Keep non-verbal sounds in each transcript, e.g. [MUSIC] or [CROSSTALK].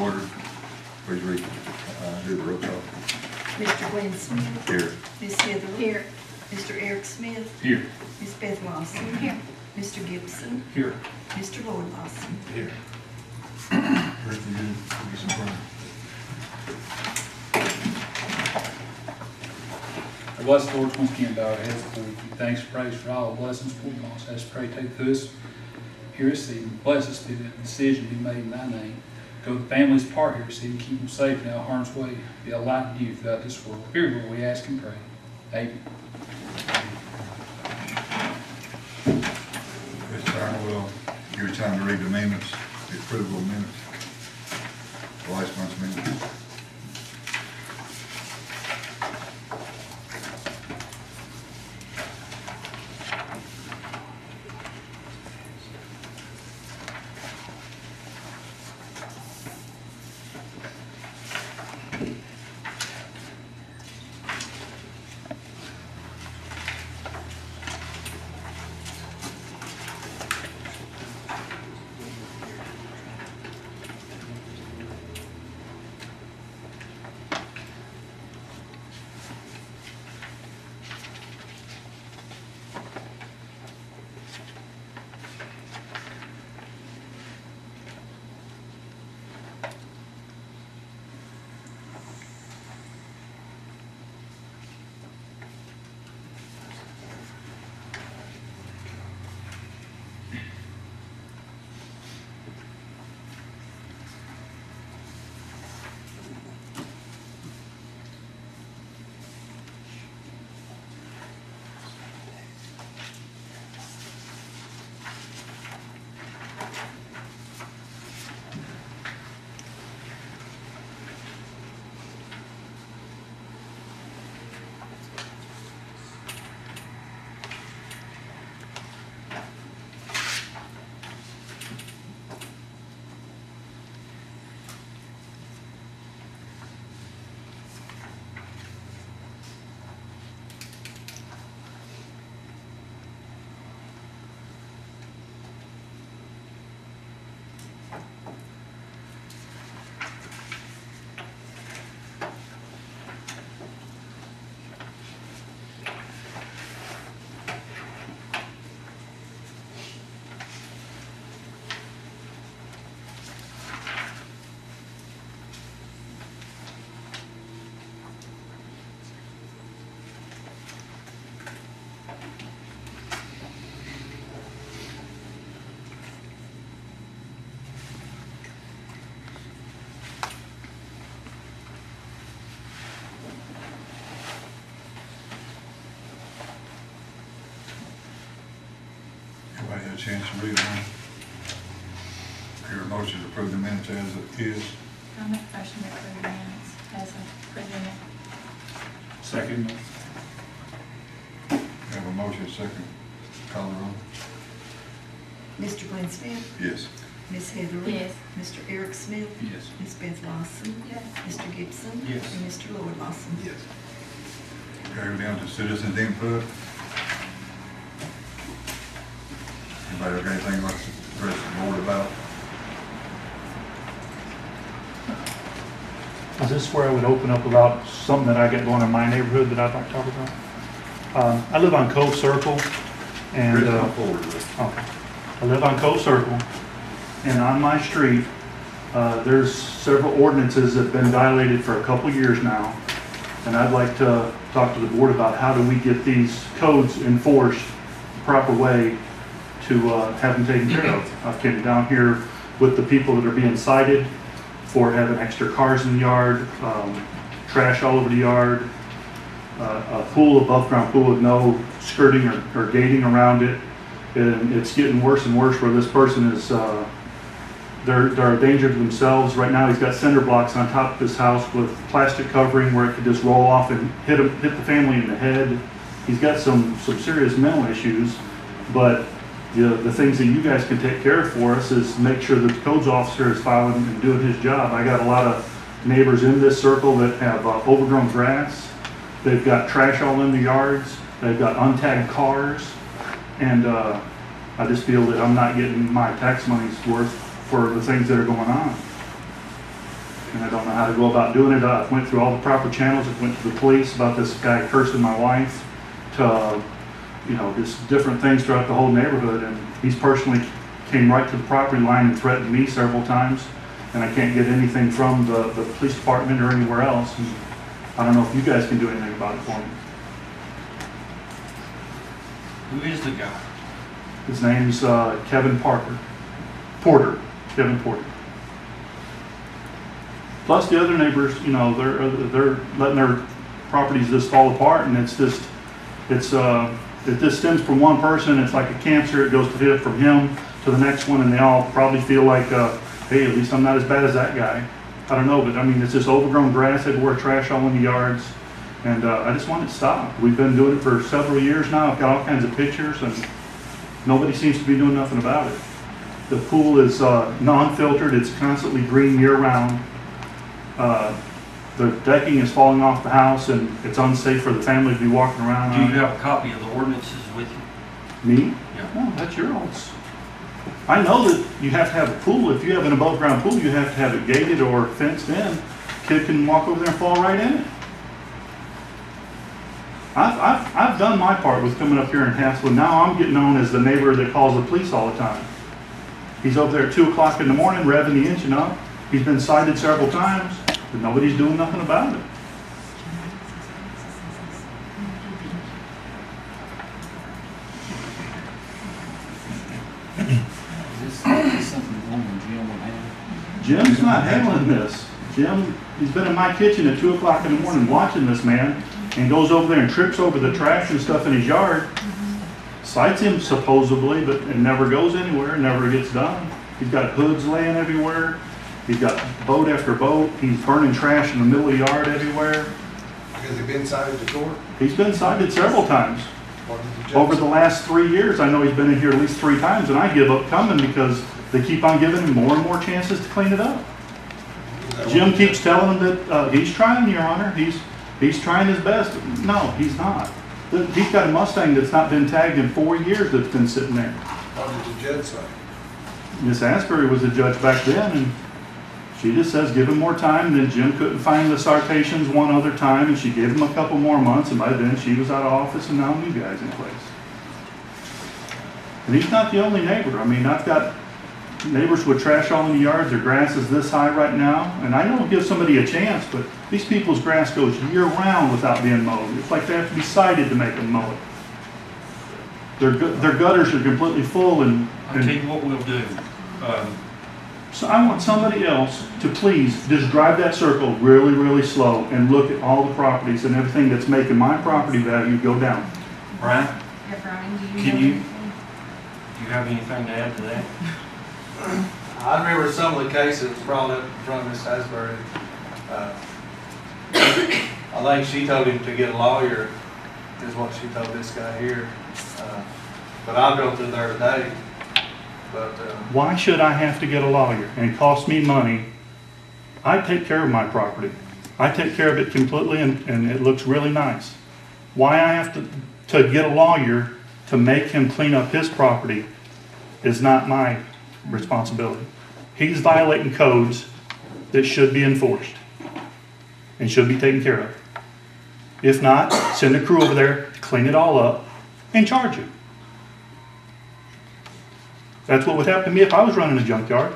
Order, please read, uh, do the roll call. Mr. Glenn Smith. Here. Ms. Heather. Here. Mr. Eric Smith. Here. Ms. Beth Lawson. Here. Mr. Gibson. Here. Mr. Lloyd Lawson. Here. Very good. Give me some fun. Our blessed Lord, once again, bow our heads before you. Give Thanks praise for all the blessings for you. Also, ask, pray, take this, hear us, and bless us through the decision be made in thy name. Go the families part here, see keep them safe our harm's way. Be a light to you throughout this world. Here, Lord, we ask and pray. Amen. This time we'll give you time to read the minutes, the approval minutes. Last month's minutes. Everybody had a chance to read them? Your motion to approve the minutes as it is. I'll make a motion to approve the minutes as a presented. Second. We Have a motion, second. Call the roll. Mr. Glenn Smith. Yes. Ms. Heather. Yes. Mr. Eric Smith. Yes. Ms. Beth Lawson. Yes. Mr. Gibson. Yes. And Mr. Lloyd Lawson. Yes. Okay, down to citizens input. Anybody got anything like to address the board about? Is this where I would open up about something that I got going in my neighborhood that I'd like to talk about? Um, I live on Cove Circle and, Chris, uh, come forward with it. okay. I live on Cove Circle and on my street, uh, there's several ordinances that have been violated for a couple years now. And I'd like to talk to the board about how do we get these codes enforced the proper way to, uh, have them taken care of. I've came down here with the people that are being cited for having extra cars in the yard, um, trash all over the yard, uh, a pool, above ground pool with no skirting or, or gating around it. And it's getting worse and worse where this person is, uh, they're, they're a danger to themselves. Right now, he's got cinder blocks on top of his house with plastic covering where it could just roll off and hit him, hit the family in the head. He's got some, some serious mental issues, but the, the things that you guys can take care of for us is make sure that the codes officer is following and doing his job. I got a lot of neighbors in this circle that have uh, overgrown grass. They've got trash all in the yards. They've got untagged cars. And, uh, I just feel that I'm not getting my tax money's worth for the things that are going on. and I don't know how to go about doing it. I went through all the proper channels, I went to the police about this guy cursing my wife, to, you know, just different things throughout the whole neighborhood, and he's personally came right to the property line and threatened me several times, and I can't get anything from the, the police department or anywhere else, and I don't know if you guys can do anything about it for me. Who is the guy? His name's uh, Kevin Parker. Porter, Kevin Porter. Plus the other neighbors, you know, they're, they're letting their properties just fall apart and it's just, it's, uh, it this stems from one person, it's like a cancer, it goes to from him to the next one and they all probably feel like, uh, hey, at least I'm not as bad as that guy. I don't know, but I mean, it's just overgrown grass everywhere, trash all in the yards. And, uh, I just want it stopped. We've been doing it for several years now. I've got all kinds of pictures and Nobody seems to be doing nothing about it. The pool is uh, non-filtered, it's constantly green year-round. Uh, The decking is falling off the house and it's unsafe for the family to be walking around Do you on. have a copy of the ordinances with you? Me? Yeah. No, that's your odds. I know that you have to have a pool, if you have an above-ground pool, you have to have it gated or fenced in. Kid can walk over there and fall right in it. I've, I've, I've done my part with coming up here in hassling, now I'm getting known as the neighbor that calls the police all the time. He's over there at two o'clock in the morning revving the engine up, he's been cited several times, but nobody's doing nothing about it. Is this, is this something the woman Jim? Jim's not handling this. Jim, he's been in my kitchen at two o'clock in the morning watching this man and goes over there and trips over the trash and stuff in his yard. Cites him supposedly, but it never goes anywhere, never gets done. He's got hoods laying everywhere. He's got boat after boat. He's burning trash in the middle of the yard everywhere. Has he been cited to court? He's been cited several times. What did the judge Over the last three years, I know he's been in here at least three times and I give up coming because they keep on giving him more and more chances to clean it up. Jim keeps telling him that, uh, he's trying, Your Honor, he's, he's trying his best. No, he's not. He's got a Mustang that's not been tagged in four years that's been sitting there. What did the judge say? Miss Asbury was the judge back then, and she just says, give him more time, then Jim couldn't find the citations one other time, and she gave him a couple more months, and by then she was out of office, and now new guy's in place. And he's not the only neighbor, I mean, I've got neighbors with trash all in the yards, their grass is this high right now, and I don't give somebody a chance, but these people's grass goes year-round without being mowed, it's like they have to be cited to make them mow it. Their, their gutters are completely full and. I'll and- tell you what we'll do. Um, so I want somebody else to please just drive that circle really, really slow and look at all the properties and everything that's making my property value go down. Brian, Yeah, Brian, do you Can know you- anything? do you have anything to add to that? I remember some of the cases brought up in front of Miss Asbury. Uh, I think she told him to get a lawyer, is what she told this guy here. Uh, But I'll go through there today, but, uh, Why should I have to get a lawyer and it me money? I take care of my property. I take care of it completely and, and it looks really nice. Why I have to, to get a lawyer to make him clean up his property is not my responsibility. He's violating codes that should be enforced and should be taken care of. If not, send a crew over there, clean it all up, and charge him. That's what would happen to me if I was running a junkyard.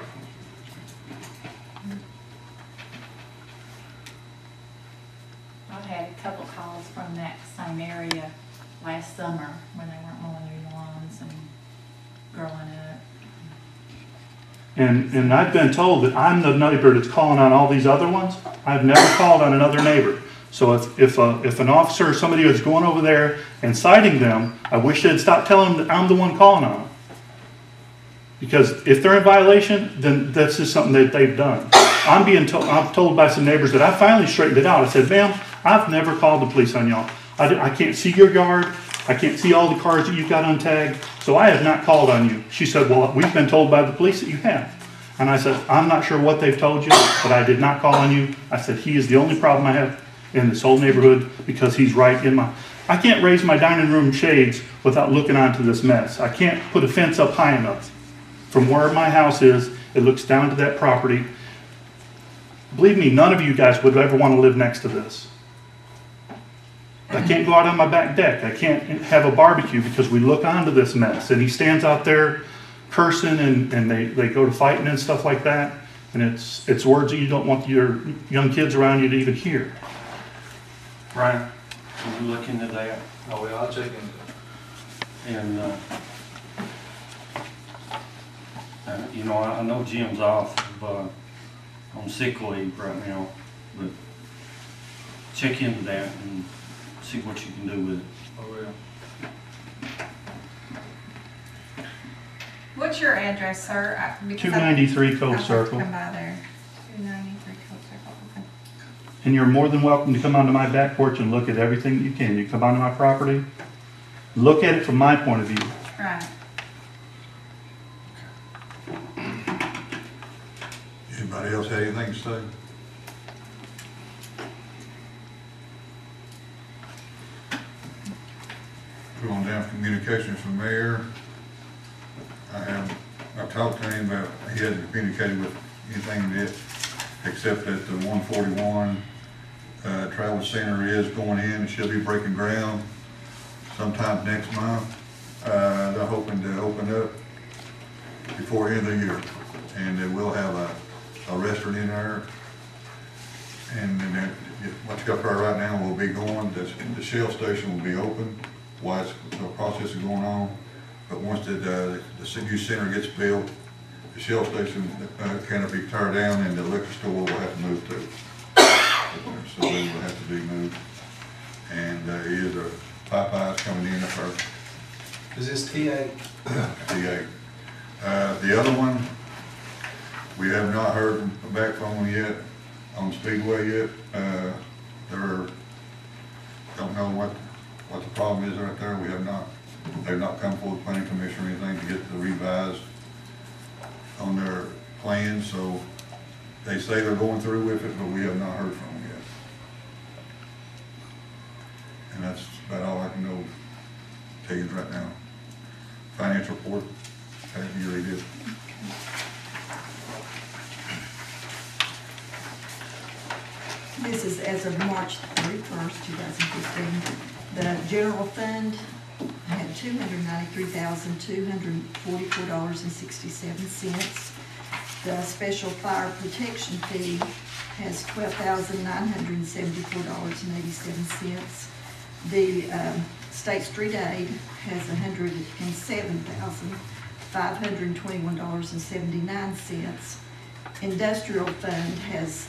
I've had a couple calls from that same area last summer when they weren't mowing their lawns and growing up. And, and I've been told that I'm the neighbor that's calling on all these other ones. I've never called on another neighbor. So if, if, a, if an officer or somebody is going over there and citing them, I wish they'd stop telling them that I'm the one calling on them. Because if they're in violation, then that's just something that they've done. I'm being told, I'm told by some neighbors that I finally straightened it out. I said, ma'am, I've never called the police on y'all. I, I can't see your yard. I can't see all the cars that you've got untagged. So I have not called on you. She said, well, we've been told by the police that you have. And I said, I'm not sure what they've told you, but I did not call on you. I said, he is the only problem I have in this whole neighborhood because he's right in my, I can't raise my dining room shades without looking onto this mess. I can't put a fence up high enough. From where my house is, it looks down to that property. believe me, none of you guys would ever want to live next to this. I can't go out on my back deck. I can't have a barbecue because we look onto this mess. And he stands out there cursing and, and they, they go to fighting and stuff like that. And it's, it's words that you don't want your young kids around you to even hear. Right? will you look into that? Oh, well, I'll check into it. And, uh, uh, you know, I I know Jim's off, uh, on sick leave right now, but check into that and see what you can do with it. Oh, well. What's your address, sir? I- because Two I- ninety-three I'd Cove like to Circle. Come by there. Two ninety-three Cove Circle, okay. And you're more than welcome to come onto my back porch and look at everything you can. You come onto my property, look at it from my point of view. Right. Anybody else have anything to say? Go on down communications from mayor. I have, I talked to him but he hasn't communicated with anything yet, except that the one forty-one, uh, travel center is going in, and she'll be breaking ground sometime next month. Uh, they're hoping to open up before the end of the year, and they will have a a restaurant in there. And then that, what's got there right now will be going, the, the shell station will be open while it's, the process is going on. But once the, uh, the new center gets built, the shell station, uh, canopy tear down and the liquor store will have to move to. So they will have to be moved. And, uh, is a Popeyes coming in up Is this TA? The, uh, the other one, we have not heard back from them yet, on Speedway yet. Uh, they're, don't know what, what the problem is right there. We have not, they've not come forward planning commission or anything to get the revised on their plans, so they say they're going through with it, but we have not heard from them yet. And that's about all I can know, tell you right now financial report, you already did. This is as of March thirty-first, two thousand fifteen. The general fund had two hundred ninety-three thousand, two hundred forty-four dollars and sixty-seven cents. The special fire protection fee has twelve thousand, nine hundred and seventy-four dollars and eighty-seven cents. The, um, state street aid has hundred and seven thousand, five hundred and twenty-one dollars and seventy-nine cents. Industrial fund has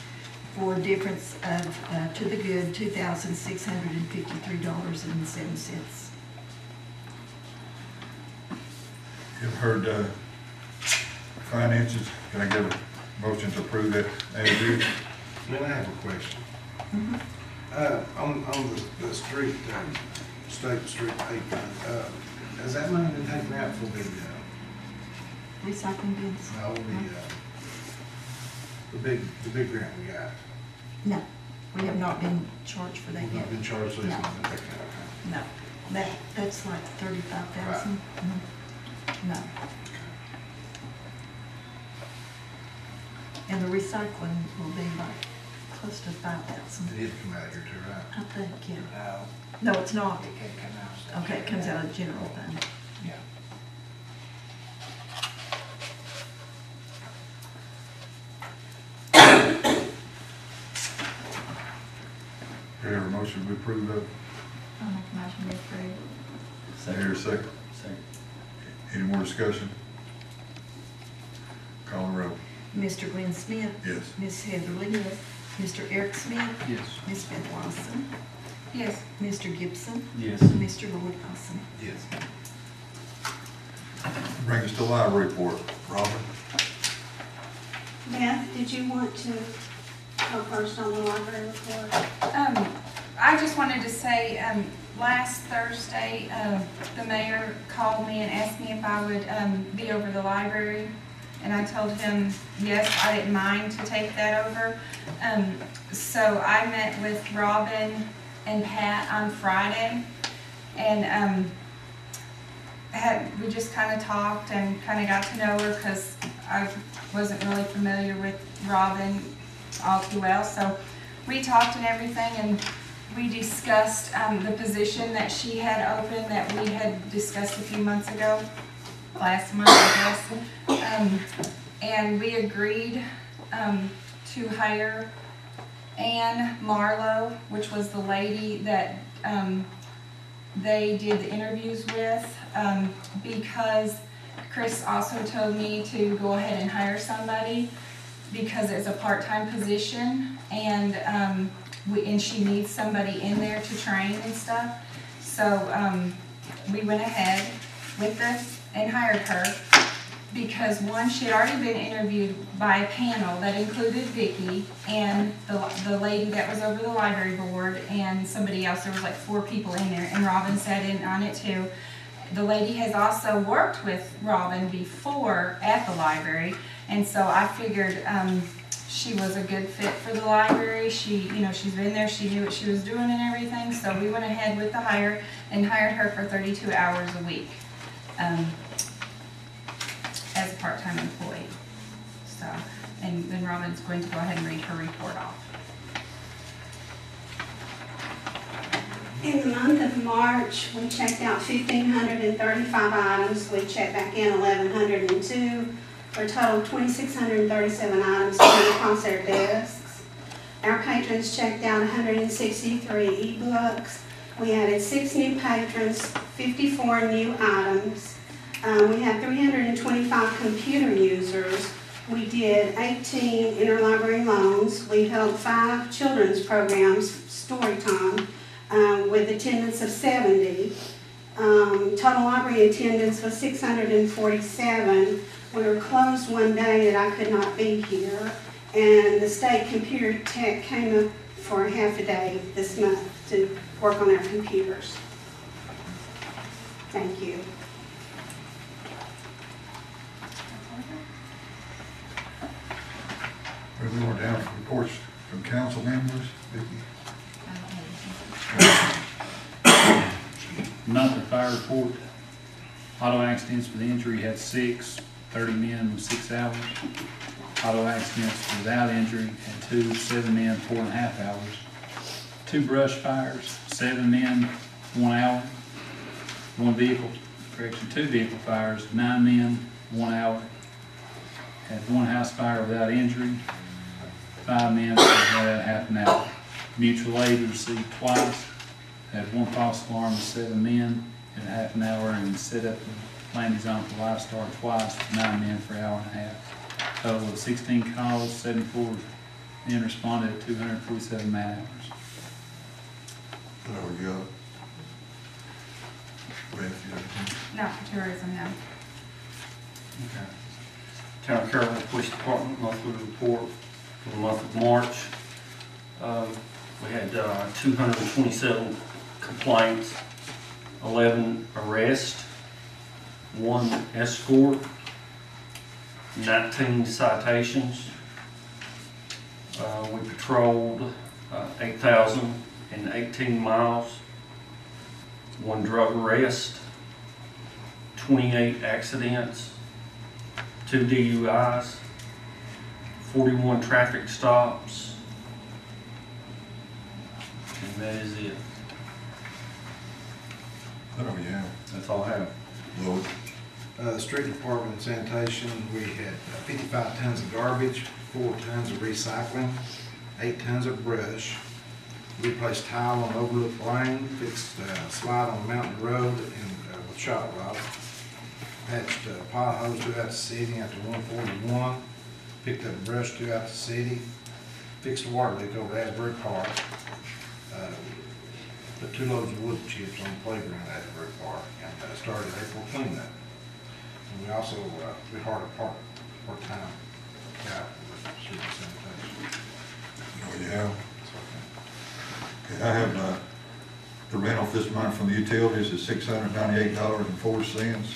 for a difference of, uh, to the good, two thousand six hundred and fifty-three dollars and seven cents. You've heard, uh, finances, can I get a motion to approve that as is? Then I have a question. Uh, on, on the, the street, uh, State Street pavement, uh, has that money been taken out for the, uh, Recycling bins? all the, uh, the big, the big grant we got? No, we have not been charged for that We've yet. not been charged, so it's not been taken out. No, that, that's like thirty-five thousand. No. And the recycling will be like close to five thousand, It did come out of here too, right? I think, yeah. No, No, it's not. it can't come out. Okay, it comes out of the general fund. Yeah. Do you have a motion to approve that? I'll make a motion to approve. Here, second. Second. Any more discussion? Call the roll. Mr. Glenn Smith? Yes. Ms. Heatherly? Yes. Mr. Eric Smith? Yes. Ms. Beth Lawson? Yes. Mr. Gibson? Yes. Mr. Lloyd Lawson? Yes. Bring us to library report. Robin? Beth, did you want to library report. Um, I just wanted to say, um, last Thursday, uh, the mayor called me and asked me if I would, um, be over the library. And I told him, yes, I didn't mind to take that over. Um, so I met with Robin and Pat on Friday. And, um, had, we just kind of talked and kind of got to know her because I wasn't really familiar with Robin all too well. So we talked and everything and we discussed, um, the position that she had open that we had discussed a few months ago, last month, I guess. Um, and we agreed, um, to hire Ann Marlowe, which was the lady that, um, they did the interviews with, um, because Chris also told me to go ahead and hire somebody because it's a part-time position and, um, we, and she needs somebody in there to train and stuff. So, um, we went ahead with this and hired her because one, she had already been interviewed by a panel that included Vicky and the, the lady that was over the library board and somebody else. There was like four people in there and Robin sat in on it too. The lady has also worked with Robin before at the library and so I figured, um, she was a good fit for the library. She, you know, she's been there, she knew what she was doing and everything, so we went ahead with the hire and hired her for thirty-two hours a week, um, as a part-time employee. So, and then Robin's going to go ahead and read her report off. In the month of March, we checked out fifteen hundred and thirty-five items. We checked back in eleven hundred and two, for a total of twenty-six hundred and thirty-seven items sitting across our desks. Our patrons checked out hundred and sixty-three ebooks. We added six new patrons, fifty-four new items. Uh, we had three hundred and twenty-five computer users. We did eighteen interlibrary loans. We held five children's programs, story time, um, with attendance of seventy. Um, total library attendance was six hundred and forty-seven. We were closed one day that I could not be here, and the state computer tech came up for half a day this month to work on our computers. Thank you. Well, we were down for reports from council members, Vicki. Monthly fire report, auto accidents with injury had six, thirty men with six hours. Auto accidents without injury had two, seven men, four and a half hours. Two brush fires, seven men, one hour. One vehicle, correction, two vehicle fires, nine men, one hour. Had one house fire without injury, five men, half an hour. Mutual aid received twice, had one false alarm with seven men in half an hour and set up the landing zone for Lifestar twice nine men for an hour and a half. Total of sixteen calls, seventy-four men responded at two hundred and forty-seven man hours. There we go. Beth, you have anything? Not for tourism, no. Town of Caryville Police Department monthly report for the month of March. Um, We had uh, 227 complaints, 11 arrests, one escort, 19 citations. Uh, We patrolled uh, 8,018 miles, one drug arrest, 28 accidents, two DUIs, 41 traffic stops. And that is it. Oh, yeah. That's all I have. Lloyd, Uh, street department sanitation, we had fifty-five tons of garbage, four tons of recycling, eight tons of brush. We Replaced tile on Overlook Lane, fixed uh, slide on Mountain Road and uh, with shot rock. Patched uh, potholes throughout the city after one forty-one, picked up brush throughout the city, fixed a water leak over at Asbury Park. Uh, Put two loads of wood chips on the playground at Asbury Park and uh, started April cleanup. And we also, uh, we hired a part, part-time guy for street sanitation. you Yeah. Okay, I have, uh, the rental this month from the utilities is six hundred ninety-eight dollars and four cents.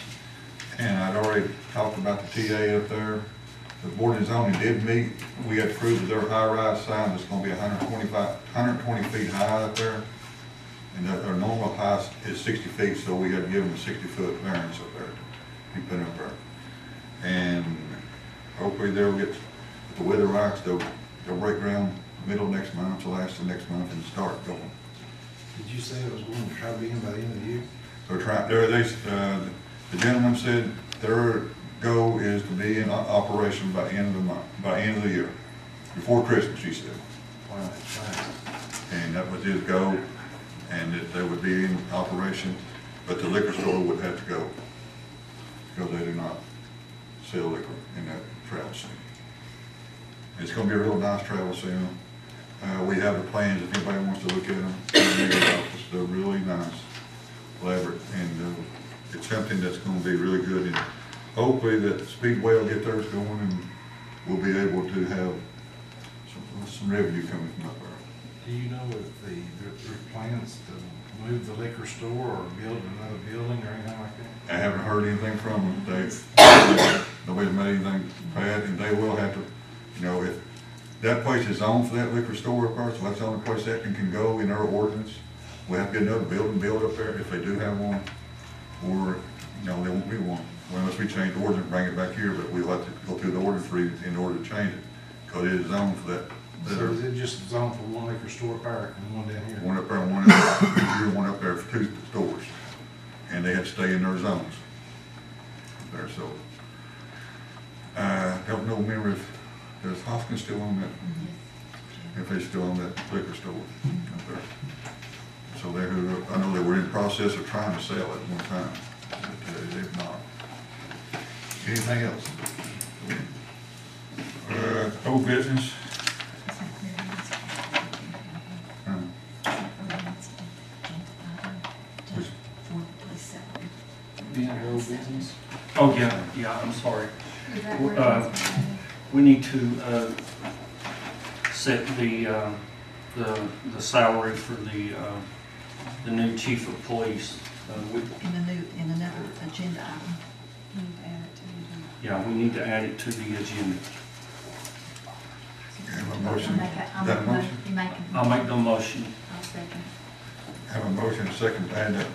And I'd already talked about the TA up there. The board and zoning did meet, we approved that their high-rise sign is gonna be 125 120 feet high up there. And that their normal height is sixty feet, so we had to give them a sixty-foot variance up there, be put up there. And hopefully they'll get, if the weather rocks, they'll, they'll break ground middle of next month, to last of next month and start going. Did you say it was going to try to be in by the end of the year? They're trying, they're, they, uh, the gentleman said their goal is to be in o- operation by the end of the month, by end of the year, before Christmas, he said. Wow, that's fast. And that was his goal, and that they would be in operation, but the liquor store would have to go. Because they do not sell liquor in that travel center. It's gonna be a real nice travel center. Uh, we have the plans, if anybody wants to look at them, they're really nice, elaborate, and, uh, it's something that's gonna be really good, and hopefully that Speedway will get theirs going, and we'll be able to have some, some revenue coming from there. Do you know if the, their their plans to move the liquor store or build another building or anything like that? I haven't heard anything from them. They, nobody's made anything bad, and they will have to, you know, if that place is on for that liquor store there, so that's the only place that can, can go in our ordinance. We have to get another building built up there, if they do have one, or, you know, there won't be one. Well, Unless we change the ordinance, and bring it back here, but we'll have to go through the ordinance read in order to change it, because it is zoned for that. That So is it just zoned for one liquor store up there and one down here? One up there, and one up, here, one up there for two stores. And they had to stay in their zones. There, so. I don't know, remember if, does Hoskins still own that? If they still own that liquor store up there. So they're, who- I know they were in the process of trying to sell it at one time, but uh, they've not. Anything else? Uh, old business? Um, Which- Being a old business. Oh, yeah, yeah, I'm sorry. Is that where Uh. We need to, uh, set the, uh, the, the salary for the, uh, the new chief of police. Uh, we, In a new, in another agenda item. You need to add it to the agenda. yeah, we need to add it to the agenda. Have a motion? I'll make a- I'll make a mo- motion? You make a. I'll make the motion. I'll second. Have a motion, second, to add that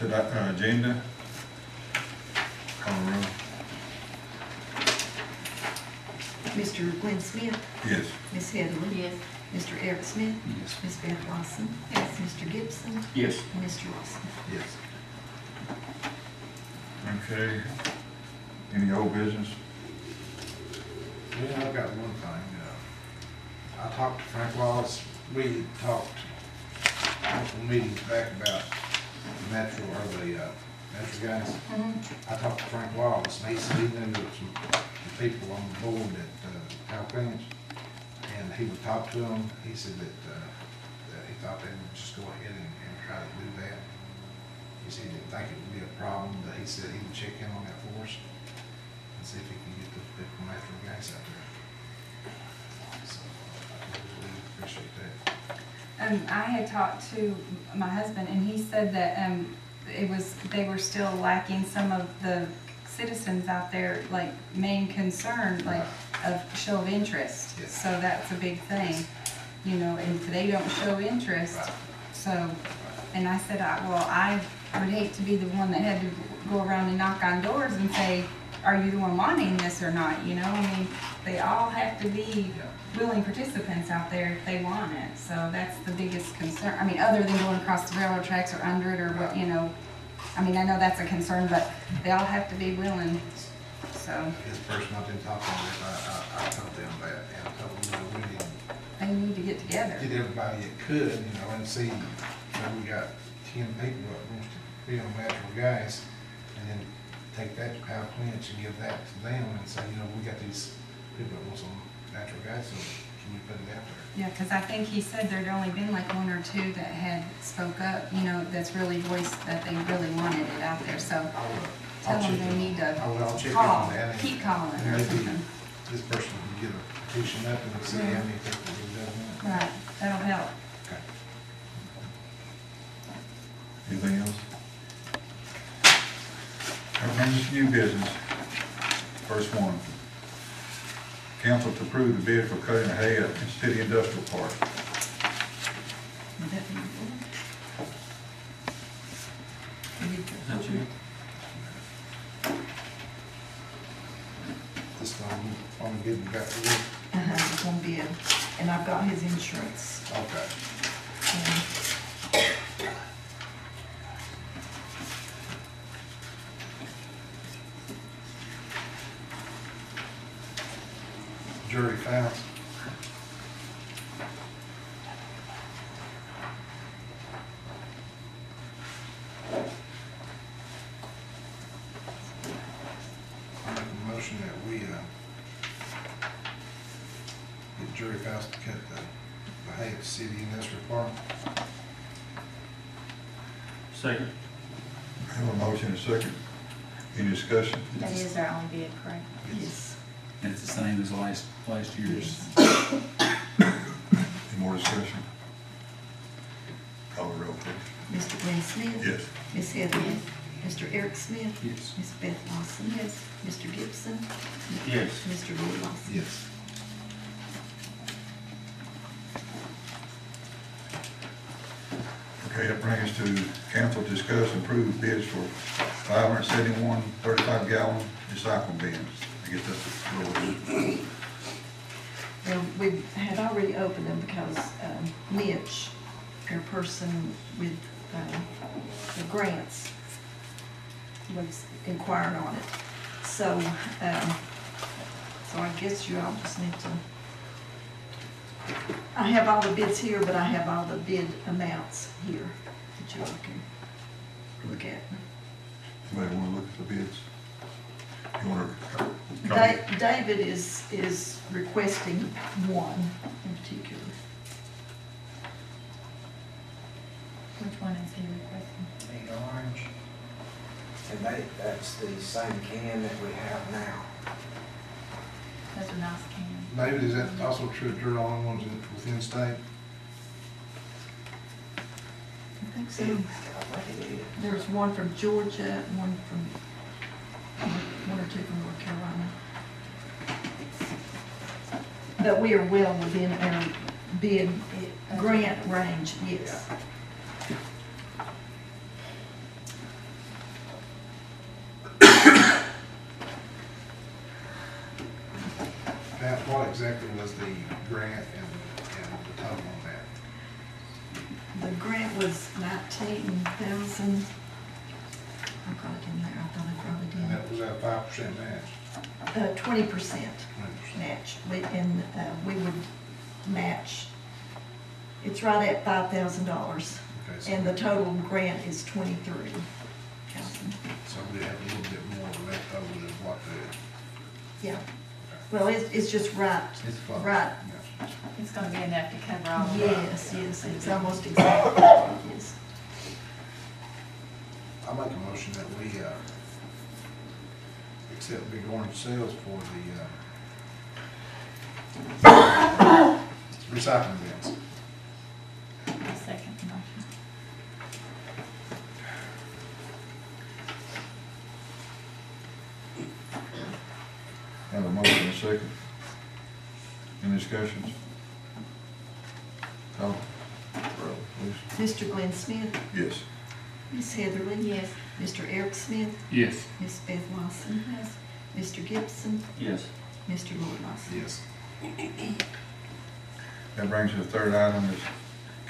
to that uh, agenda. Call. Mr. Glenn Smith, Yes. Ms. Heatherly. Yes. Mr. Eric Smith, Yes. Ms. Beth Lawson. Yes. Mr. Gibson, Yes. and Mr. Lawson. Yes. Okay. Any old business? Yeah, I've got one thing. uh, I talked to Frank Wallace, we talked multiple meetings back about the natural, or the, uh, natural gas. I talked to Frank Wallace, and he said some people on the board at, uh, and he would talk to them, he said that, uh, that he thought they would just go ahead and, try to do that. He said he didn't think it would be a problem, but he said he would check in on that for us, and see if he can get the, the natural gas out there. So, I really appreciate that. Um, I had talked to my husband and he said that, um, it was, they were still lacking some of the citizens out there, like, main concern, like, of show of interest. Yes. So that's a big thing, you know, and if they don't show interest, Right. so, and I said, I, well, I would hate to be the one that had to go around and knock on doors and say, are you the one wanting this or not, you know, I mean, they all have to be willing participants out there if they want it, so that's the biggest concern, I mean, other than going across the railroad tracks or under it or what, you know, I mean, I know that's a concern, but they all have to be willing, so, His person I've been talking with, I, I, I told them that, and I told them that we need they need to get together. get everybody that could, you know, and see, you know, we got ten people that wants to be on natural gas, and then take that to power plants and give that to them and say, you know, we got these people that want some natural gas, so can we put it out there? Yeah, because I think he said there'd only been like one or two that had spoke up, you know, that's really voiced that they really wanted it out there, so I'll, uh, tell I'll them check they in. need to I'll, I'll check in call, that. and- keep calling and or maybe something. This person can get a petition up and see how many people will do that. Right. That'll help. Anything else? Okay, new business. First one. Council to approve the bid for cutting the hay at City Industrial Park. Would that be good? You That's you. This time, I'm getting back to you. Uh-huh, it's one bid, and I've got his insurance. Okay. Um, Jury found. I make a motion that we, uh, get Jerry Faust to cut the, the hay at the city industrial park. Second. Have a motion and a second. Any discussion? That is our only bid, correct? Yes. And it's the same as last, last year's. Any more discussion? Call the roll, please. Mr. Glenn Smith? Yes. Ms. Heatherly? Mr. Eric Smith? Yes. Ms. Beth Lawson? Yes. Mr. Gibson? Yes. Mr. Lee Lawson? Yes. Okay, that brings us to council to discuss and approve bids for five hundred seventy-one thirty-five gallon recycle bins. I guess that's a little. Well, we had already opened them because um, Mitch, our person with um, the grants, was inquiring on it. So, um, so I guess you all just need to, I have all the bids here, but I have all the bid amounts here that you all can look at. Anybody wanna look at the bids? You? Da- David is, is requesting one in particular. Which one is he requesting? the orange. And they, that's the same can that we have now. Those are nice cans. David, is that also true of your only ones in- within state? I think so. I think it is. There's one from Georgia, one from, one or two from North Carolina. But we are well within our bid grant range, yes. Pat, what exactly was the grant and, and the total on that? The grant was nineteen thousand. I've got it in there, I thought I probably And that was five percent match. Uh, twenty percent match, we, and, uh, we would match. It's right at five thousand dollars, Okay, so, and the total grant is twenty-three thousand. so we have a little bit more left over than what the. Yeah, well, it's, it's just right, It's fine. right. Yes. It's gonna be enough to cover all of it. Yes, yes, it's almost exactly, what it is. I make a motion that we, uh, accept Big Orange sales for the, uh, recycling bins. I second the motion. Have a motion and a second. Any discussions? Call roll, please. Mr. Glenn Smith, Yes. Ms. Heatherly. Yes. Mr. Eric Smith, Yes. Ms. Beth Lawson. Yes. Mr. Gibson, Yes. Mr. Lloyd Lawson. Yes. That brings us to the third item is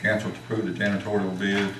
council to approve the janitorial bid.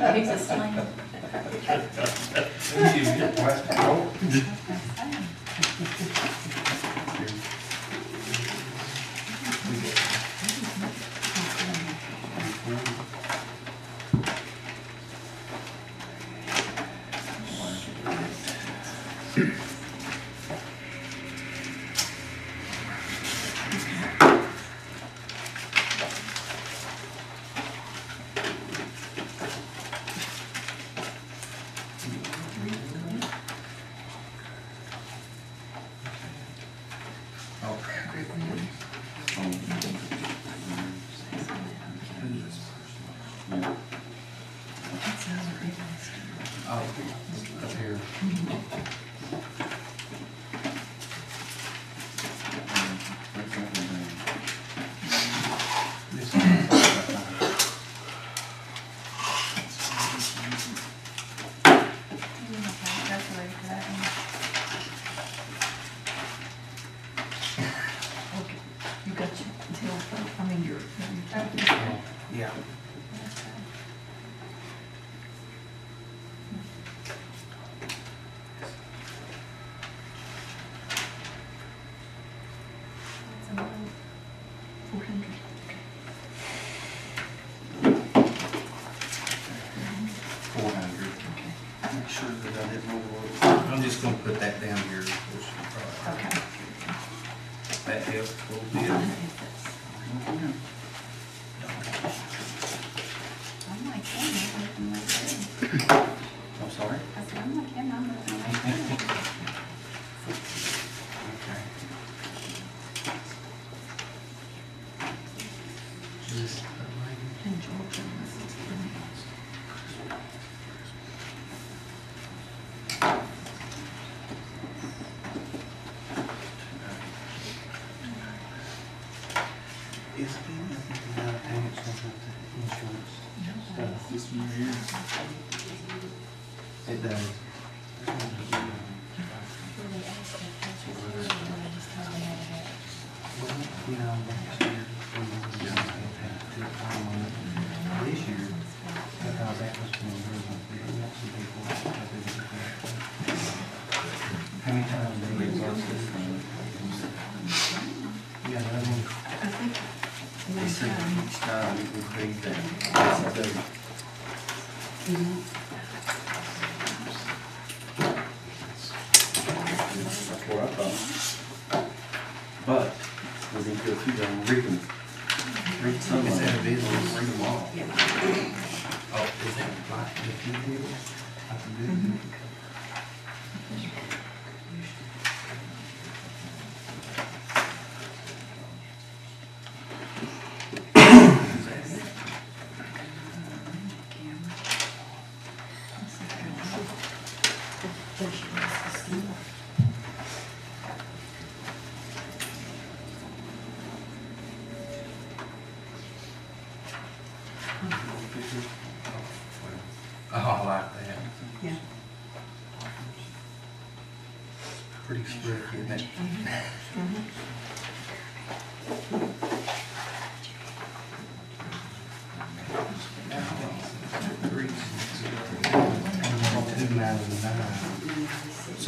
He's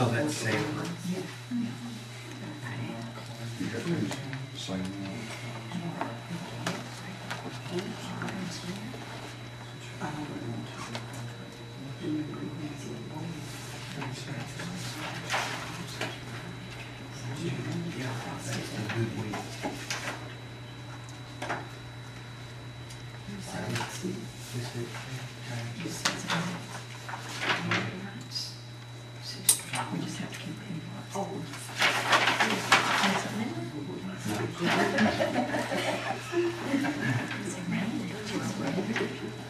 so that's separate. That's the good week. This is- We just have to keep it. Oh.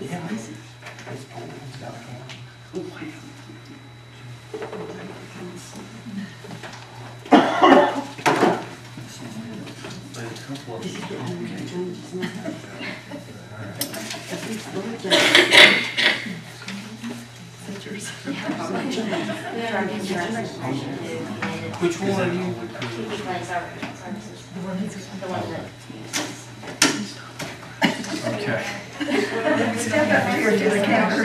Yeah. It's cold, it's got a can. There's a couple of Which one are you? Okay. Step up here to the counter.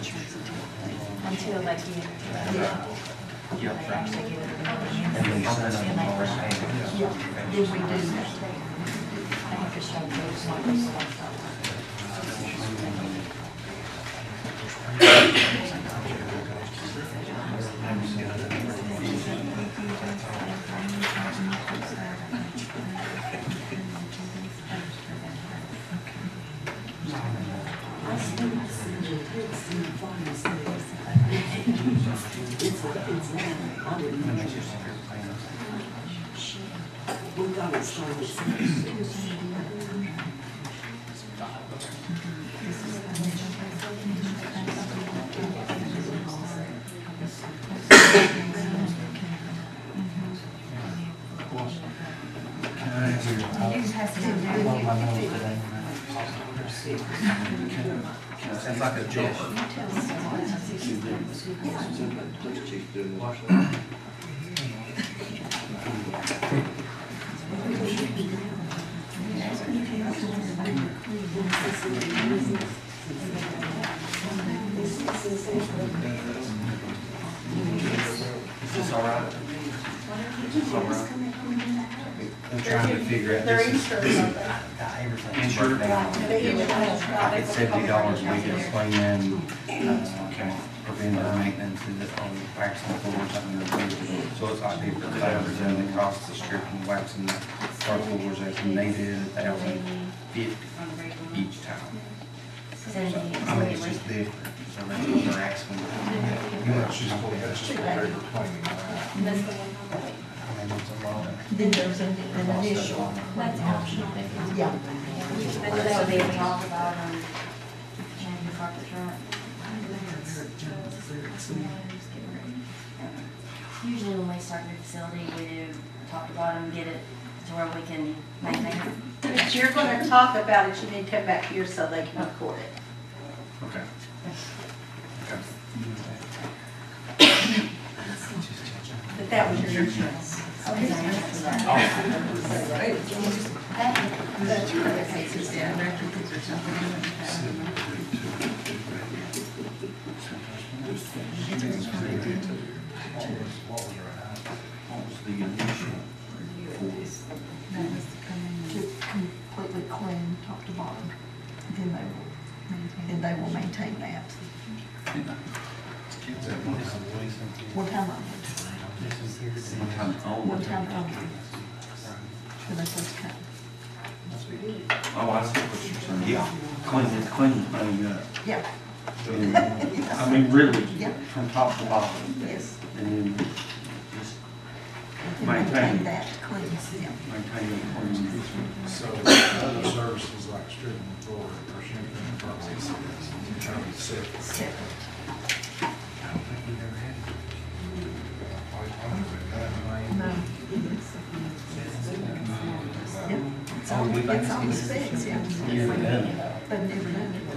insurance until they get, Yeah. they actually get it. And then sign up And they on first- our hand. Yeah, then we do. They have to show those like get it to where we can. If you're gonna talk about it, you need to come back here so they can record it. Okay. But that was your insurance. That- mean, really, from top to bottom, Yes, and then just maintain that, maintain. So other services like stripping the floor or shampooing the process, you try to separate. separate. It. No. Yep, It's on, it's on the specs, yeah. But never.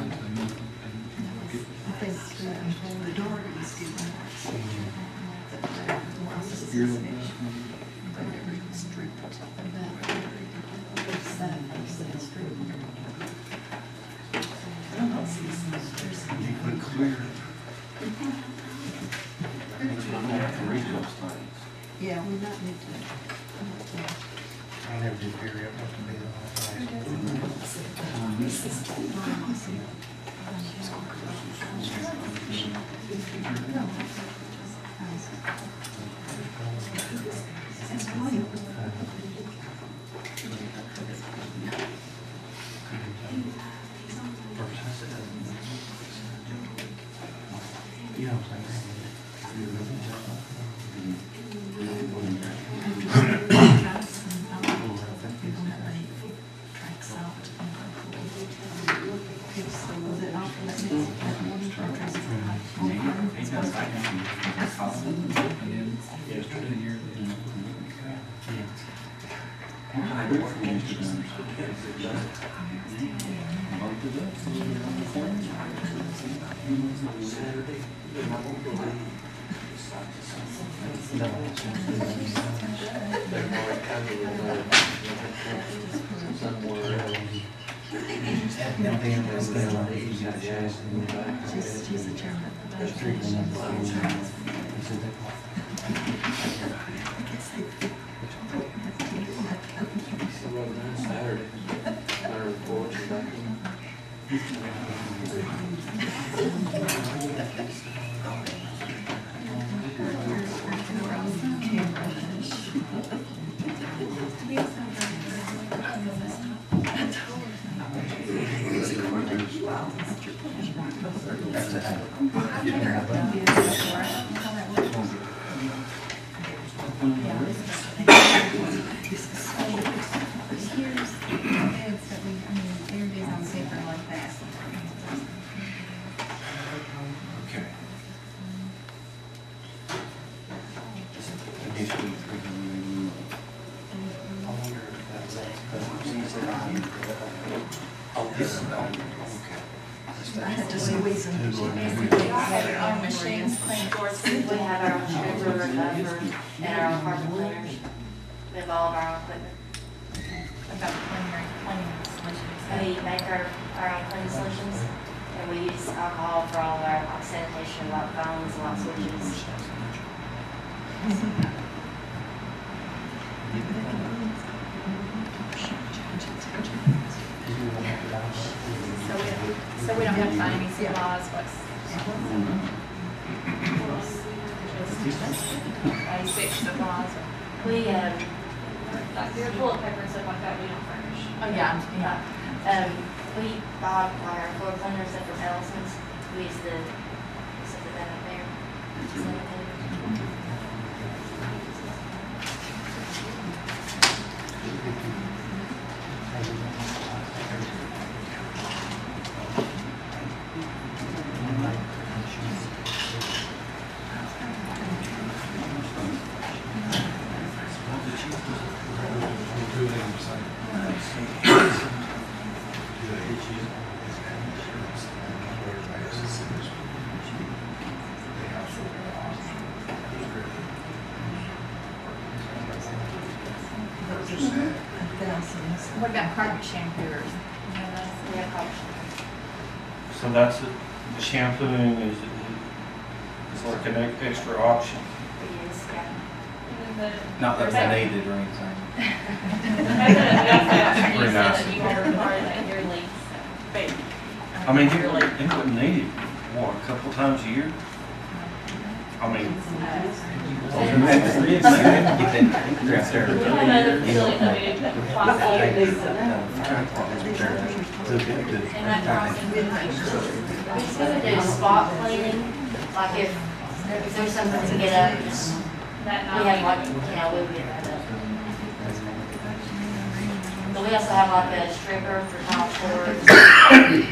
So that's, it. the shampooing is, is like an ex- extra option. We yeah. Not that they needed or anything. Very Very nice. You are required that yearly, but. I mean, you yearly. you wouldn't need it, what, a couple times a year? I mean, Get that ink right We have another facility that we, that twice a year. And that costs We just gonna do spot cleaning, like if, if there's something to get up, just, we have like, you know, we'll get that up. But we also have like a stripper for tile floors,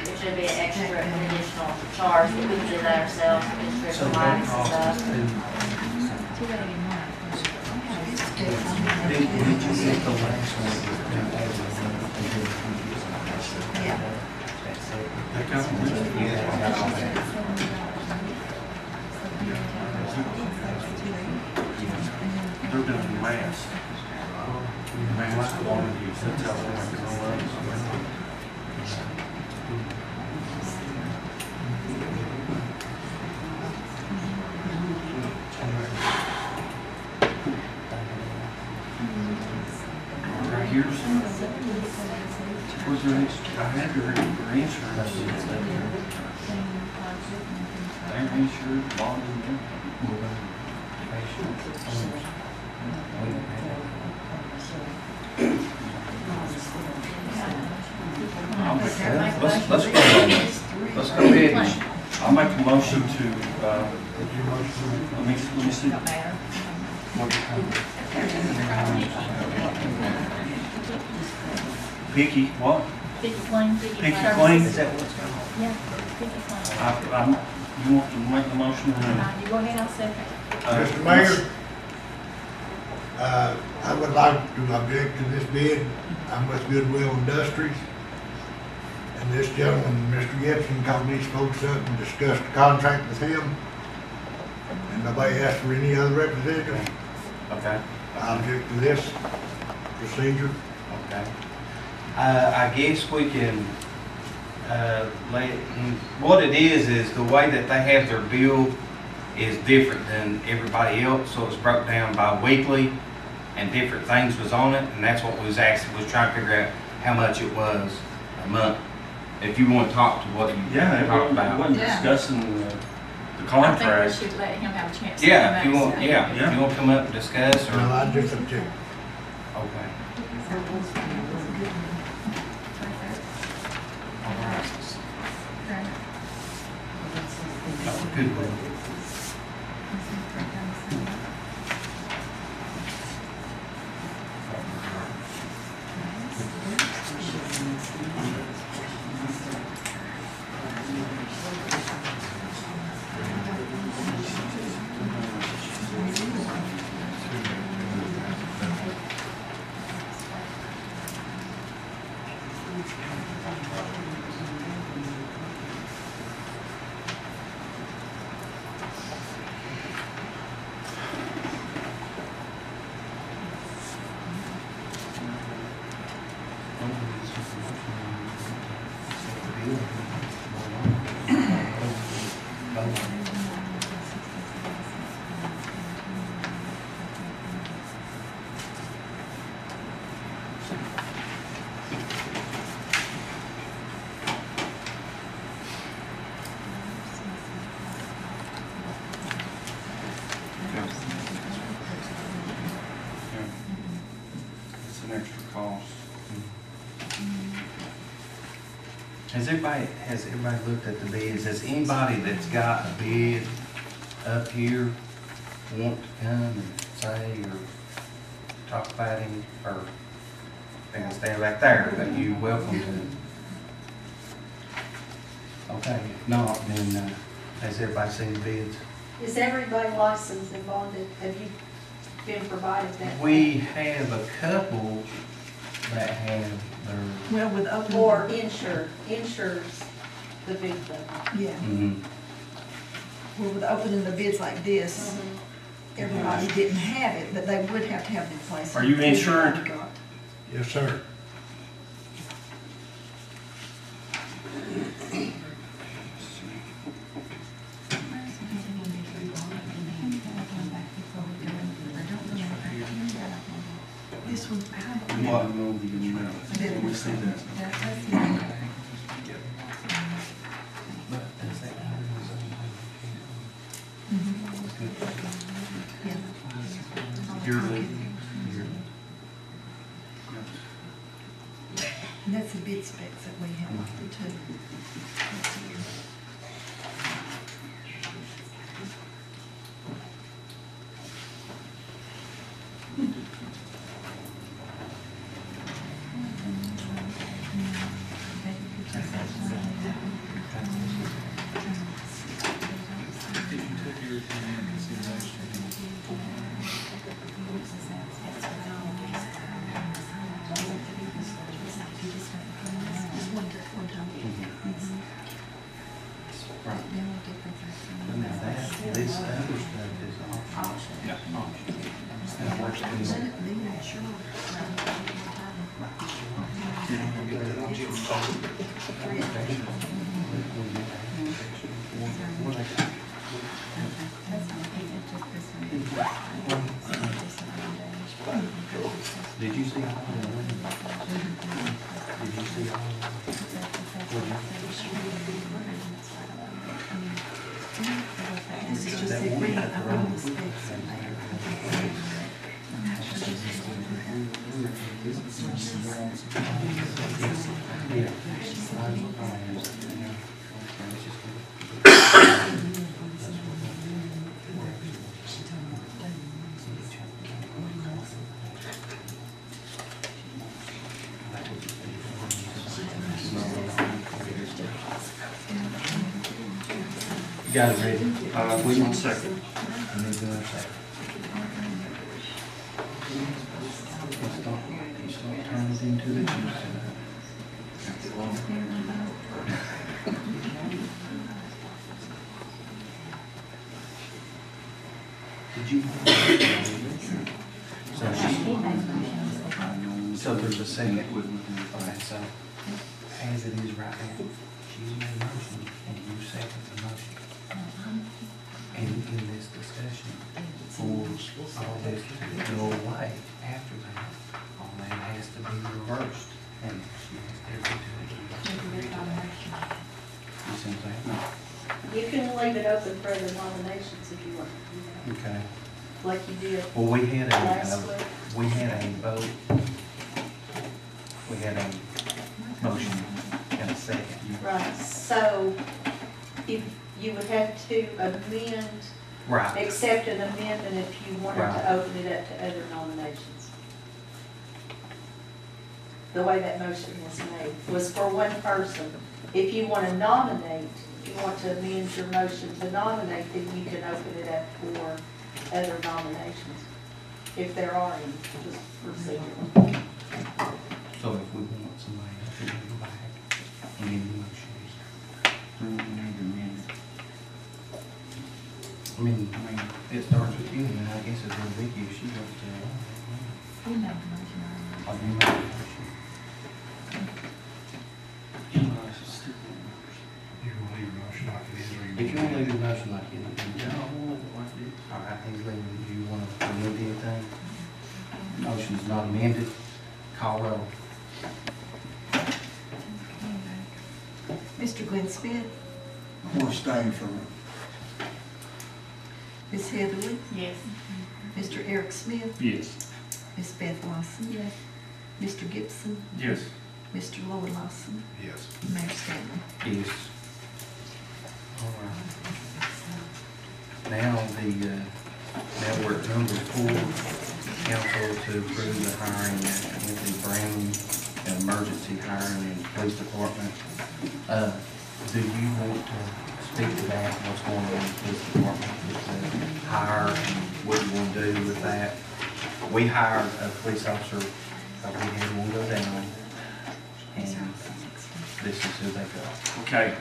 which would be an extra, an additional charge, but we can do that ourselves, we can strip the lights and stuff. Did did you get the last one? They're doing mass. Mass that's how they make it all Right here's, where's their, ins- I had their, their insurance. They're insured, bonded, and everything. I'll make- Let's, let's go, let's go ahead and, I'll make a motion to, uh, let me, let me see. Don't matter. Picky, what? Picky clean, picky clean. Is that what's going on? Yeah, picky clean. I, I'm, you want to make the motion? or? Uh, You go ahead, I'll second. Uh, Mr. Mayor, uh, I would like to object to this bid. I'm with Goodwill Industries. And this gentleman, Mr. Gibson, called these folks up and discussed the contract with him. And nobody asked for any other representative. Okay, I object to this procedure. okay. Uh, I guess we can, uh, what it is, is the way that they have their bill is different than everybody else, so it's broke down by weekly and different things was on it, and that's what we was asking, was trying to figure out how much it was a month. If you want to talk to what you Yeah, it talked wasn't, about. wasn't Yeah. discussing the, the I think we contract. should let him have a chance. to Yeah, come if you want, and say- yeah, if you want to come up and discuss, No, or, I just object. okay. Good. Has everybody looked at the bids? Has anybody that's got a bid up here want to come and say or talk about him? Or they can stand back there, but you welcome to. Okay, if not, then, uh, has everybody seen the bids? Is everybody licensed and bonded? Have you been provided that? We have a couple that have their, Well, with open. Or insured, insures the big thing. Yeah, mhm. well, with opening the bids like this, everybody didn't have it, but they would have to have it in place. Are you insured? Everybody got- Yes, sir. This one, I What? We didn't. see that. But does that cover the zoning? Mm-hmm. And that's the bid specs that we have too. Guys ready? Uh, wait one second. Let me go a second. Let's start, let's start turning it into the juice. Did you? So she, so there's a second. Okay, so as it is right now, she's made a motion and you second the motion. And in this discussion, for all this to go away after that, all that has to be reversed. And she has to agree to it. You see what I'm saying? You can leave it open for other nominations if you want, you know, Okay. like you did Well, we had a, last uh, week. we had a vote. We had a motion and a second. Right, so if you would have to amend, Right. accept an amendment if you wanted Right. to open it up to other nominations. The way that motion was made was for one person. If you want to nominate, you want to amend your motion to nominate, then you can open it up for other nominations, if there are any, just procedural. So if we want somebody else to go back, amend the motion. I mean, I mean, it starts with you, and I guess it's with Vicky if she wants to. You made the motion already. Oh, you make the motion. You can leave your motion like it is, or you. If you want to leave the motion like it, then yeah, I want it like it is. All right, he's leaving, do you want to amend anything? Motion's not amended, call roll. Mr. Glenn Smith, I'm gonna abstain from it. Ms. Heatherly, Yes. Mr. Eric Smith, yes. Ms. Beth Lawson. Yes. Mr. Gibson, Yes. Mr. Lloyd Lawson, Yes. Mayor Stanley. Yes. All right. Now, the, uh, now we're at number four, council to approve the hiring of Anthony Brown, emergency hiring in the police department. Uh, do you want to speak to that, what's going on in the police department with the hire, and what you want to do with that? We hired a police officer, uh, we had one go down, and this is who they got. Okay.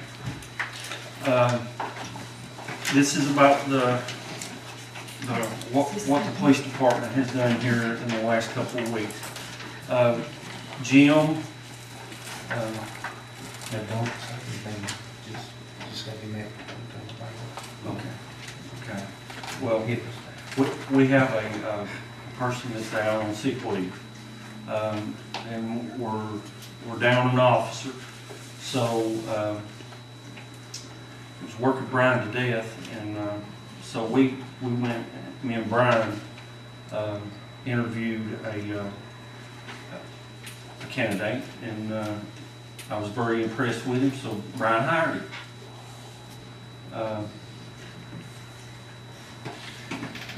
Um, This is about the, the, what, what the police department has done here in the last couple of weeks. Um, Jim, um, Now, don't say anything, just, just let okay, okay. Well, Hit we, we have a, uh person that's down on sick leave. Um, and we're, we're down an officer. So, um, he was working Brian to death, and, uh, so we, we went, me and Brian, um, interviewed a, uh, a candidate, and, uh, I was very impressed with him, so Brian hired him. Uh,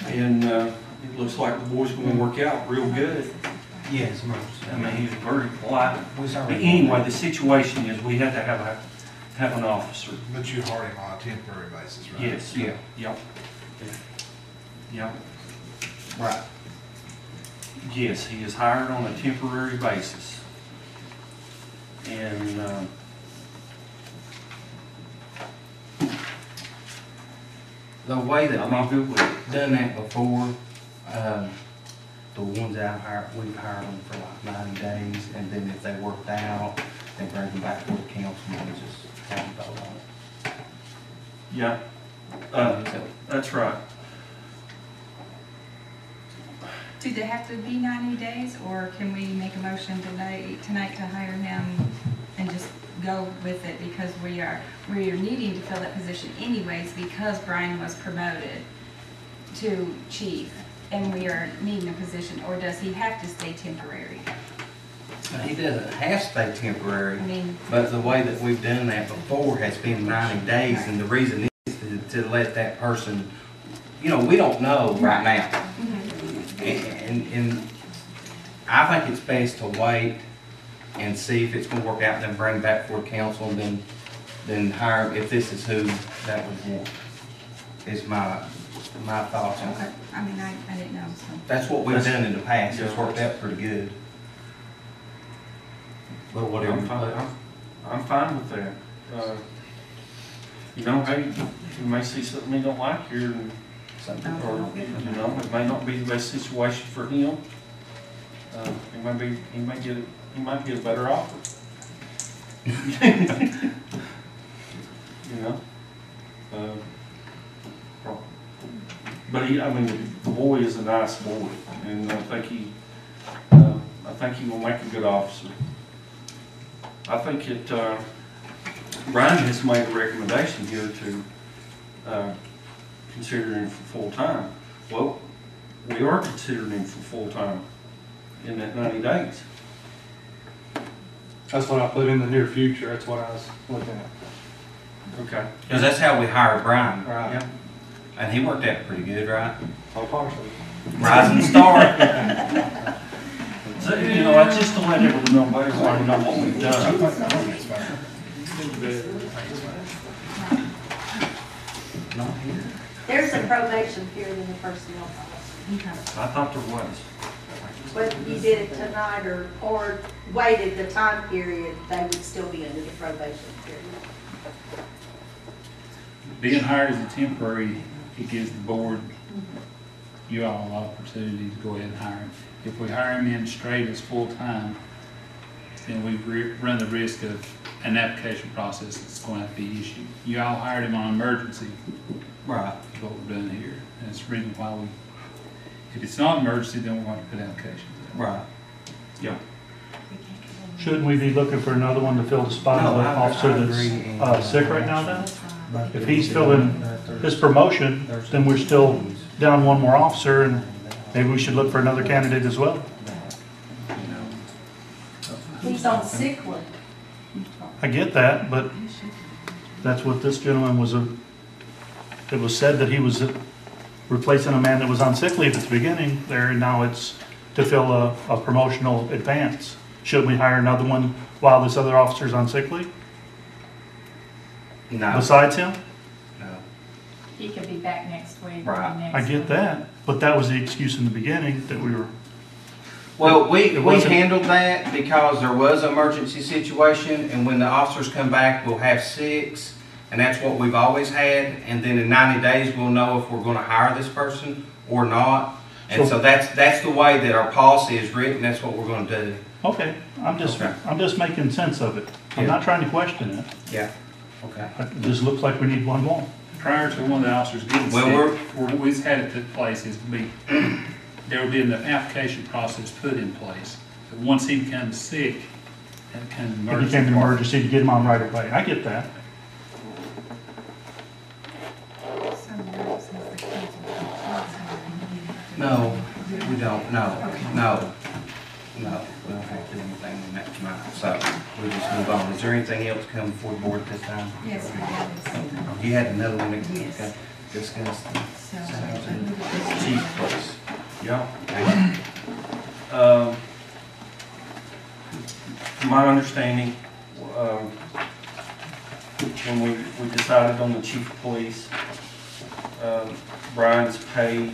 And, uh, it looks like the boy's gonna work out real good. Yes, most. I mean, he's very polite. We But him. anyway, the situation is we had to have a, have an officer. But you hired him on a temporary basis, right? Yes. Yeah. Yep. Yep. Right. Yes, he is hired on a temporary basis. And, uh, The way that I'm all we've good with it. done that before, um, the ones that I've hired, we've hired them for like nine days, and then if they worked out, then bring them back to the council and just have them vote on it. Yeah. Uh, that's right. Do they have to be ninety days, or can we make a motion today, tonight to hire him and just go with it because we are, we are needing to fill that position anyways because Brian was promoted to chief and we are needing a position, or does he have to stay temporary? He doesn't have to stay temporary, I mean, but the way that we've done that before has been ninety days, and the reason is to, to let that person, you know, we don't know right now. Mm-hmm. And, and I think it's best to wait and see if it's gonna work out, and then bring back for council, and then, then hire, if this is who that would want. Is my, my thoughts on okay, it. I mean, I, I didn't know, so. That's what we've done in the past, it's worked out pretty good. But whatever. I'm fine, I'm, I'm fine with that. Uh, You know, hey, you may see something you don't like here, and Something. Or, you know, it may not be the best situation for him. Uh, he may be, he may get, he might get a better offer. [LAUGHS] You know? Uh, But he, I mean, the boy is a nice boy, and I think he, uh, I think he will make a good officer. I think it, uh, Brian has made a recommendation here to, uh, consider him for full-time. Well, we are considering him for full-time in that ninety days. That's what I put in the near future, that's what I was looking at. Okay. Cause that's how we hired Brian, Right. Yeah, and he worked out pretty good, right? Oh, partially. Rising [LAUGHS] star. so, you know, I just to let everyone know, everybody know what we've done. Not here. There's a probation period in the personnel policy. I thought there was. Whether you did it tonight or, or waited the time period, they would still be under the probation period. Being hired as a temporary, it gives the board, you all an opportunity to go ahead and hire him. If we hire him in straight as full-time, then we re- run the risk of an application process that's going to have to be issued. You all hired him on emergency, Right. is what we're doing here. And it's the reason why we, if it's not emergency, then we're going to put applications in. Right. Yeah. Shouldn't we be looking for another one to fill the spot of No, the I- officer I that's agree, and- uh, sick right now then? If he's filling his promotion, then we're still down one more officer and maybe we should look for another candidate as well. He's on sick leave. I get that, but that's what this gentleman was, a- it was said that he was replacing a man that was on sick leave at the beginning there, and now it's to fill a, a promotional advance. Should we hire another one while this other officer's on sick leave, No, besides him? no. He could be back next week. or Right. next I get week. that, but that was the excuse in the beginning, that we were, Well, we, It we wasn't- handled that because there was an emergency situation, and when the officers come back, we'll have six, and that's what we've always had, and then in ninety days, we'll know if we're gonna hire this person or not. And So- so that's, that's the way that our policy is written, that's what we're gonna do. okay, I'm just, Okay. I'm just making sense of it. I'm not trying to question it, Yeah. Okay. it just looks like we need one more. Prior to one of the officers getting Well, sick, we're- what we've had it take place is be, [CLEARS THROAT] there would be an application process put in place. That once he becomes sick, that kind of It emergency. became an part- emergency to get him on right away, I get that. No, we don't, no, no, no, we don't have to do anything on that tonight, so we'll just move on. Is there anything else coming before the board at this time? Yes, we. You had another one that, Yes. okay, discuss the So, chief, please. Yeah. Um, From my understanding, um, when we, we decided on the chief of police, um, Brian's pay,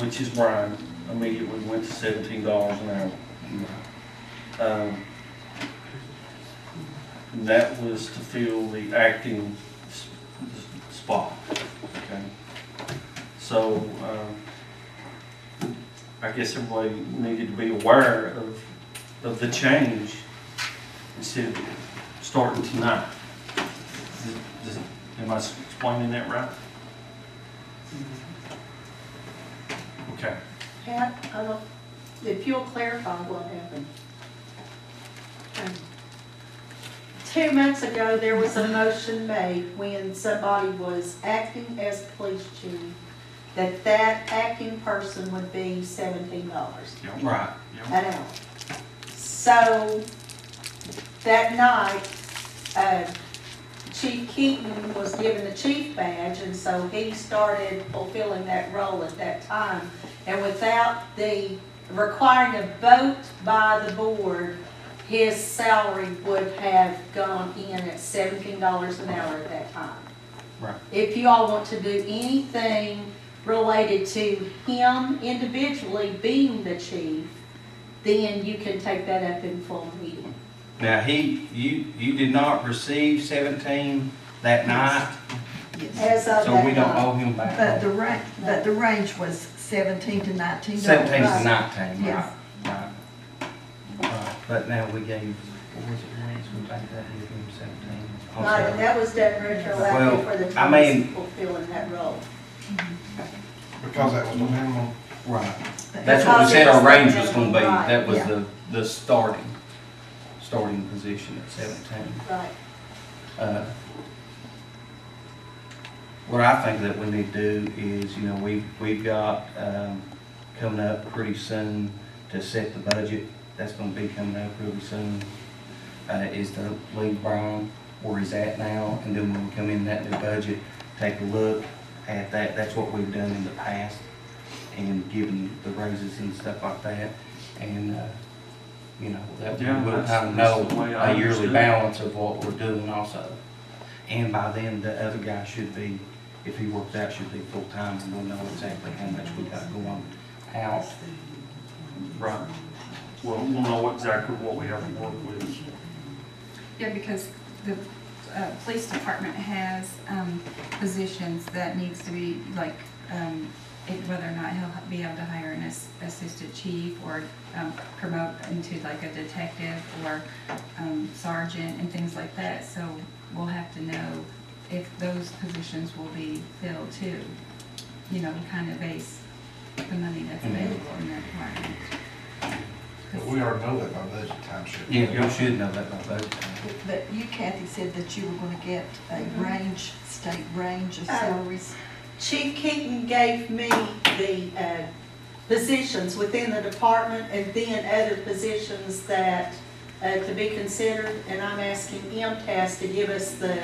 which is Brian, immediately went to seventeen dollars an hour. Um, That was to fill the acting spot, okay? So, um, I guess everybody needed to be aware of, of the change instead of starting tonight. Am I explaining that right? Okay. Pat, if you'll clarify what happened. Um, Two months ago, there was a motion made when somebody was acting as police chief, that that acting person would be seventeen dollars Right. an hour. So, that night, uh, Chief Keaton was given the chief badge, and so he started fulfilling that role at that time. And without the requiring a vote by the board, his salary would have gone in at seventeen dollars an hour at that time. Right. If you all want to do anything related to him individually being the chief, then you can take that up in full meeting. Now, he, you, you did not receive seventeen that night, As of so we that don't night. owe him back? But back. the range, but the range was seventeen to nineteen dollars. Seventeen to nineteen, right, Yes. right. Right, But now we gave, what was it, Lance, we backed that, we gave him seventeen. on Right, and that was done retroactive Well, for the I mean- he's fulfilling that role. Because that was the minimum. Right. That's what we said our range was gonna be, that was the, the starting, starting position at seventeen. Right. Uh, What I think that we need to do is, you know, we've, we've got, um, coming up pretty soon to set the budget. That's gonna be coming up really soon, uh, is to leave Brian where he's at now, and then when we come in that new budget, take a look at that. That's what we've done in the past, and given the raises and stuff like that. And, uh, you know, that Yeah, we'll kind of know the way I a yearly balance of what we're doing also. And by then, the other guy should be, if he works out, should be full-time, and we'll know exactly how much we got going out. Right. Well, we'll know exactly what we have to work with. Yeah, because the, uh, police department has, um, positions that needs to be, like, um, it- whether or not he'll be able to hire an ass- assistant chief or, um, promote into like a detective or, um, sergeant and things like that, so we'll have to know if those positions will be filled too. You know, kind of base the money that's available in that department. But we already know that by budget time, should Yeah, y'all should know that by budget time. But you Kathy said that you were gonna get a range, state range of Uh, salaries. Chief Keaton gave me the, uh, positions within the department and then other positions that uh, to be considered, and I'm asking MTAS to give us the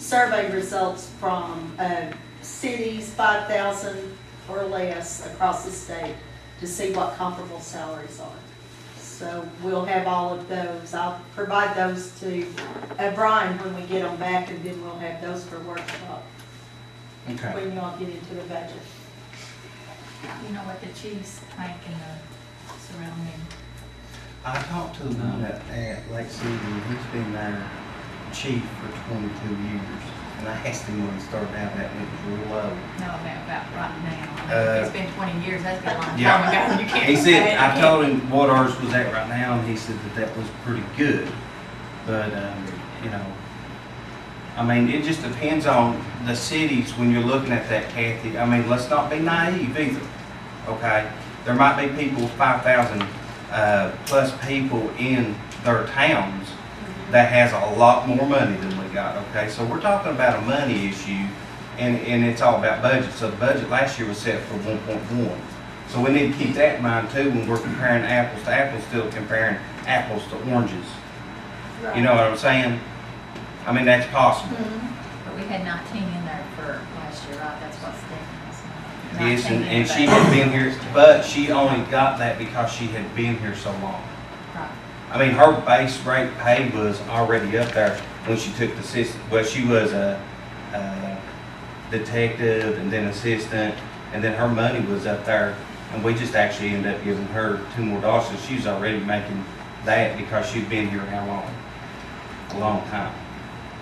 survey results from uh, cities, 5,000 or less across the state, to see what comparable salaries are. So we'll have all of those. I'll provide those to uh, Brian when we get them back, and then we'll have those for workshop, Okay. when y'all get into the budget. You know what the chiefs think in the surrounding, I talked to the one at, at Lake City, and he's been their chief for twenty-two years. And I asked him when he started out, that it was real low. no, about, about right now. Uh, It's been twenty years, that's been a long time Yeah. ago, you can't He said, it. I told him what ours was at right now, and he said that that was pretty good. But, um, you know, I mean, it just depends on the cities when you're looking at that, Kathy. I mean, let's not be naive either, okay? There might be people, five thousand, uh, plus people in their towns that has a lot more money than we got, okay? So we're talking about a money issue, and, and it's all about budget. So the budget last year was set for one point one. So we need to keep that in mind too when we're comparing apples to apples, still comparing apples to oranges. You know what I'm saying? I mean, that's possible. Mm-hmm. But we had nineteen in there for last year, right, that's what's different. Yes, and, and she had been here, but she only got that because she had been here so long. Right. I mean, her base rate pay was already up there when she took the assistant, well, she was a, a detective and then assistant, and then her money was up there. And we just actually ended up giving her two more dollars, so she's already making that because she'd been here how long? A long time.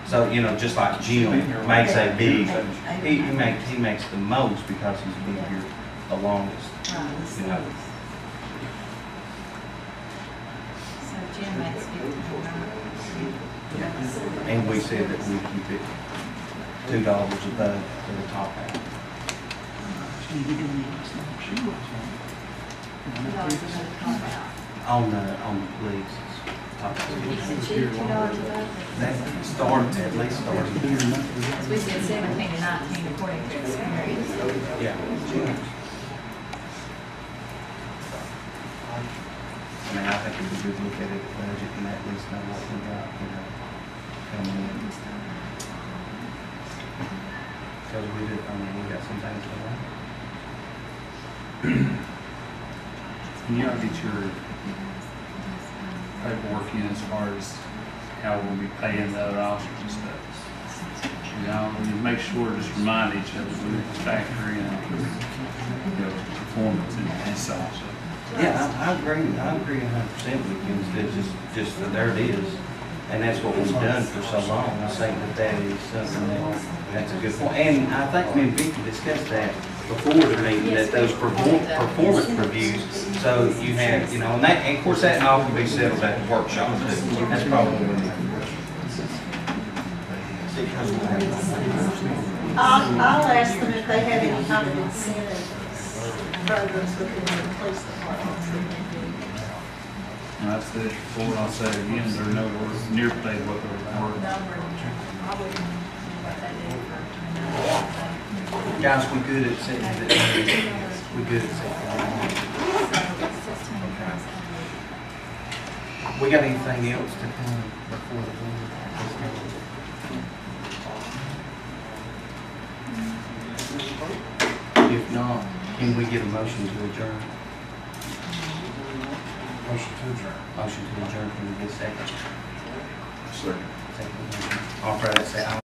So, you know, just like Jim makes a big, he, he makes, he makes the most because he's been here the longest, you know. So Jim makes fifty-four. And we said that we keep it two dollars above to the top half. On the, on the leases. top Is it cheap, two dollars above? That started, at least started. We said seventeen to nineteen according to experience. Yeah. Think we could look at it, uh, budget and at least know what we got, you know, um, coming in. Cause we did, I mean, we got some things you get your paperwork in as far as how we'll be paying the other officers and stuff? You know, we make sure, just remind each other, we factor in, know, performance and and such. Yeah, I, I agree, I agree a hundred percent with you, instead of just, just, that there it is. And that's what we've done for so long, I think that that is something that, that's a good point. And I think me and Vicky discussed that before the meeting, that those perform, performance reviews, so you have, you know, and that, and of course, that all can be settled at the workshop too. That's probably what I'll, I'll ask them if they have any kind of incentive programs within the police department. And I've said it before, and I'll say it again, they're nowhere near paid what they're worth. Number, I wouldn't know what they do for. Guys, we good at setting that, we good at setting that. Sixteen thousand. We got anything else to come before the board? If not, can we get a motion to adjourn? Motion to adjourn. Motion to adjourn, can we get a second? Second. Second. All for that, say aye.